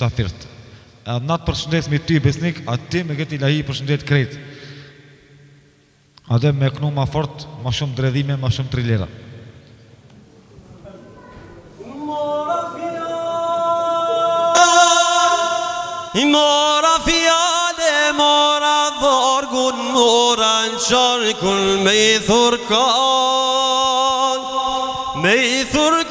Ca thirt Edhe natë përshëndet me ty besnik A ti me këtë i lahi përshëndet krejt dhe me knu ma fort Ma shumë dredhime, ma shumë trilera. I mora fjale, mora dhorgun, mora në qarkun, me i thurkan, me i thurkan.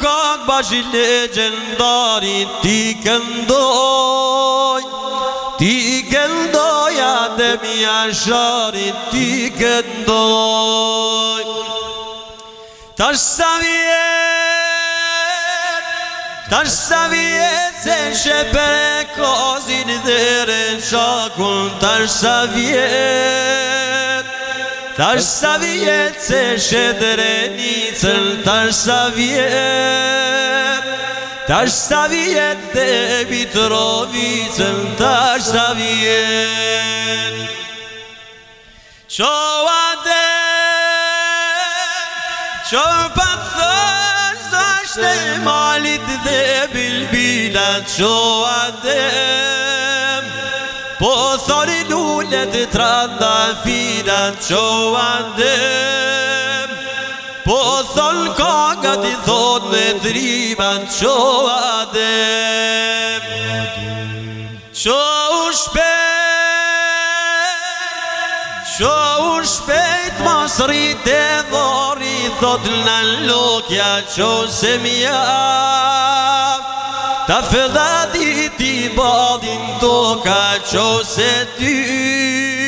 Pash i legendari, ti këndoj Ti këndoj, a dëmi a shari, ti këndoj Tash savjet, tash savjet Se që për e kësit dhere që kënë tash Tash sa vjet se shedrenicën Tash sa vjet Tash sa vjet dhe bitrovicën Tash sa vjet Qoa dhe Qoa pa thënë Sa shte malit dhe bilbilat Qoa dhe vetrat da fina qoha dem Po thonë kaga ti thot me driban qoha dem Qo u shpejt Qo u shpejt mas rrit e dhori Thot në lokja qo se mja Ta fëdha ti ti badin të ka qo se ty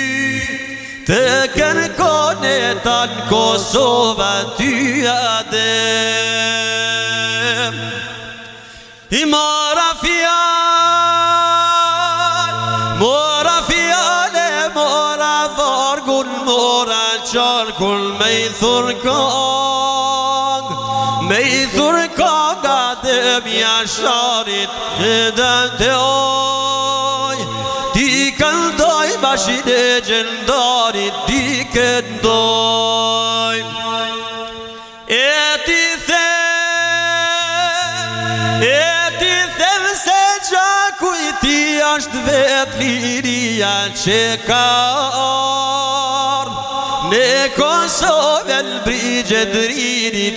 e kërkën e tanë Kosovën dy adem. I mora fjallë, mora fjallë, mora vargullë, mora qarkullë, me i thurë me i thurë këngë atë e bja shlarit Në e gjendarit di këtë dojmë E ti them, e ti them se gjakuj ti ashtë vetë liria që ka armë Në konsove në brigje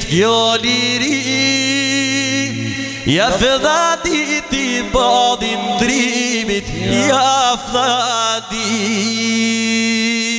kjo lirit Ja fëdhati ti bodin drimit Ja fëdhati